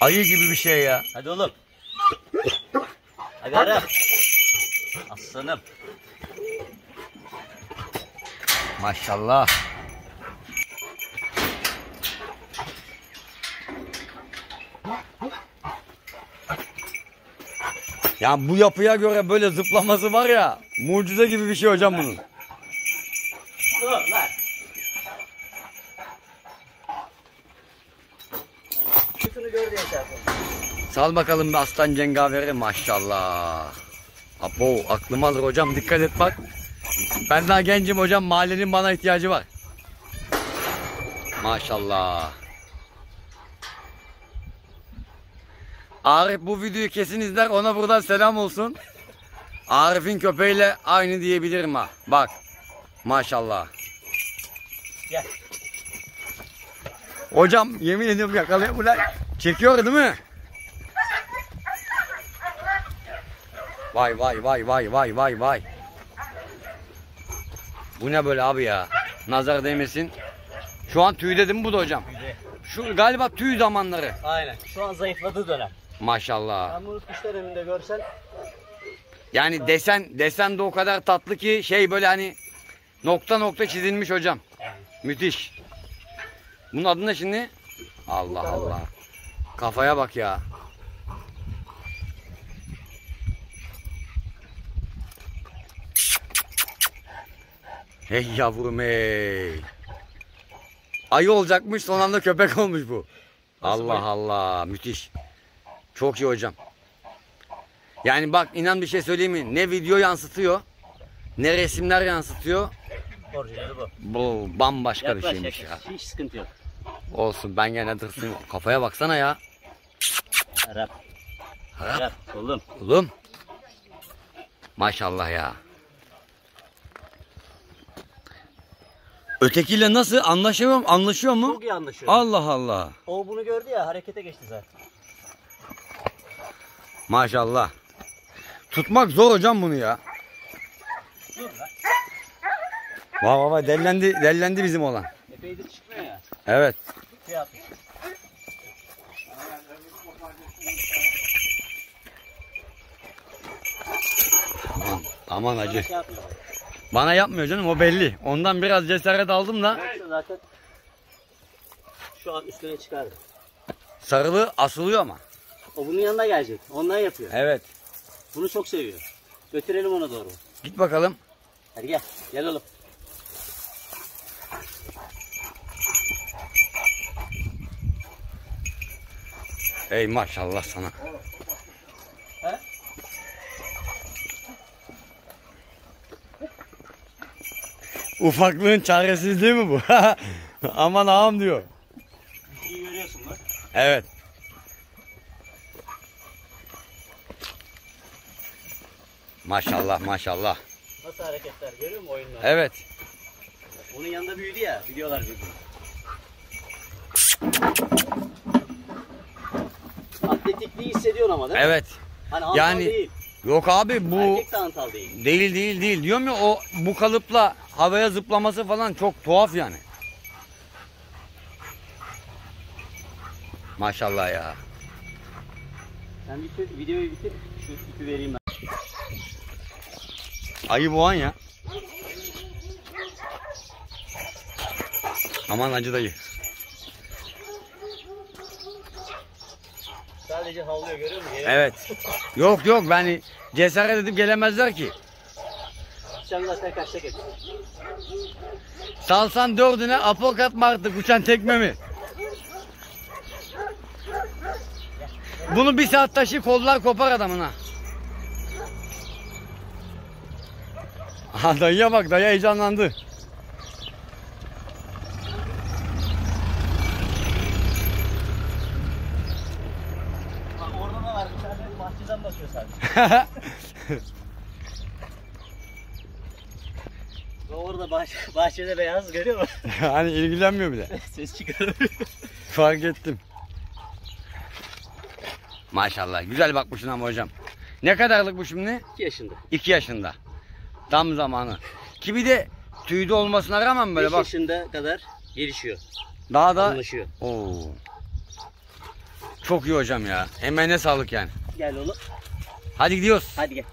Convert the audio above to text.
Ayı gibi bir şey ya. Hadi oğlum. Hadi ara. Aslanım. Maşallah. Ya bu yapıya göre böyle zıplaması var ya mucize gibi bir şey hocam bunun. Şunu gör diye şey yapalım. Sal bakalım bir aslan cengaveri maşallah. Abo aklım alır hocam dikkat et bak. Ben daha gencim hocam mahallenin bana ihtiyacı var. Maşallah. Arif bu videoyu kesin izler ona buradan selam olsun. Arif'in köpeğiyle aynı diyebilirim ha. Bak. Maşallah. Gel. Hocam yemin ediyorum yakalıyor bu lan. Çekiyor değil mi? Vay vay vay vay vay vay vay. Bu ne böyle abi ya? Nazar değmesin. Şu an tüyde değil mi bu da hocam? Tüyde. Şu galiba tüy zamanları. Aynen. Şu an zayıfladığı dönem. Maşallah. Ben bunu kuşlar önünde görsen Yani desen desen de o kadar tatlı ki şey böyle hani nokta nokta çizilmiş hocam. Müthiş. Bunun adı ne şimdi? Allah Allah. Kafaya bak ya. Hey yavrum hey. Ayı olacakmış son anda köpek olmuş bu. Allah Allah müthiş. Çok iyi hocam. Yani bak inan bir şey söyleyeyim mi? Ne video yansıtıyor ne resimler yansıtıyor. orijinali bu. Bu bambaşka bir Yaklaş şeymiş ya. yaklaş. Hiç sıkıntı yok. Olsun ben gene dırsın. Kafaya baksana ya. Arap. Arap. Oğlum. Oğlum. Maşallah ya. Ötekiyle nasıl anlaşıyor mu? Anlaşıyor mu? Çok iyi anlaşıyor. Allah Allah. O bunu gördü ya harekete geçti zaten. Maşallah. Tutmak zor hocam bunu ya. Vay vay vay dellendi, dellendi bizim olan. Epeydir çıkmıyor ya. Evet. Şey yapmış. Aman, acı. Şey yapmıyor. Bana yapmıyor canım o belli. Ondan biraz cesaret aldım da zaten şu an üstüne çıkardı. sarılı asılıyor ama. O bunun yanına gelecek. Ondan yapıyor. Evet. Bunu çok seviyor. Götürelim ona doğru. Git bakalım. Hadi gel. Gel oğlum. Ey maşallah sana. Ufaklığın çaresizliği mi bu? Aman ağam diyor. İyi görüyorsun bak. Evet. Maşallah maşallah. Nasıl hareketler görüyor musun oyunlar? Evet. Onun yanında büyüdü ya. Biliyorlar birbirini. Atletikliği hissediyorsun ama değil mi? Evet. Hani Yani değil. Yok abi bu Erkek de hantal değil. değil değil değil diyorum ya o bu kalıpla havaya zıplaması falan çok tuhaf yani. Maşallah ya. Sen bitir, videoyu bitir. Şu ipi vereyim ben. Ayı boğan ya. Aman acı dayı. Sadece havlıyor görüyor musun? Evet. Yok yok ben cesaret edip gelemezler ki. Kaçta. Salsan dördüne apokat mı artık uçan tekme mi? Bunu bir saat taşı kollar kopar adamın ha. Aha dayıya bak dayı heyecanlandı. Bak orada da var. Bir tane bahçeden bakıyor sadece. orada bahçe, bahçede beyaz görüyor musun? hani ilgilenmiyor bile. Ses çıkarıyor. Fark ettim. Maşallah güzel bakmışsın ama hocam. Ne kadarlık bu şimdi? 2 yaşında. 2 yaşında. Tam zamanı. Ki bir de tüyde olmasına rağmen böyle 5 bak yaşında kadar gelişiyor. daha da Anlaşıyor. Oo. Çok iyi hocam ya. Emeğine sağlık yani. Gel oğlum. Hadi gidiyoruz. Hadi gel.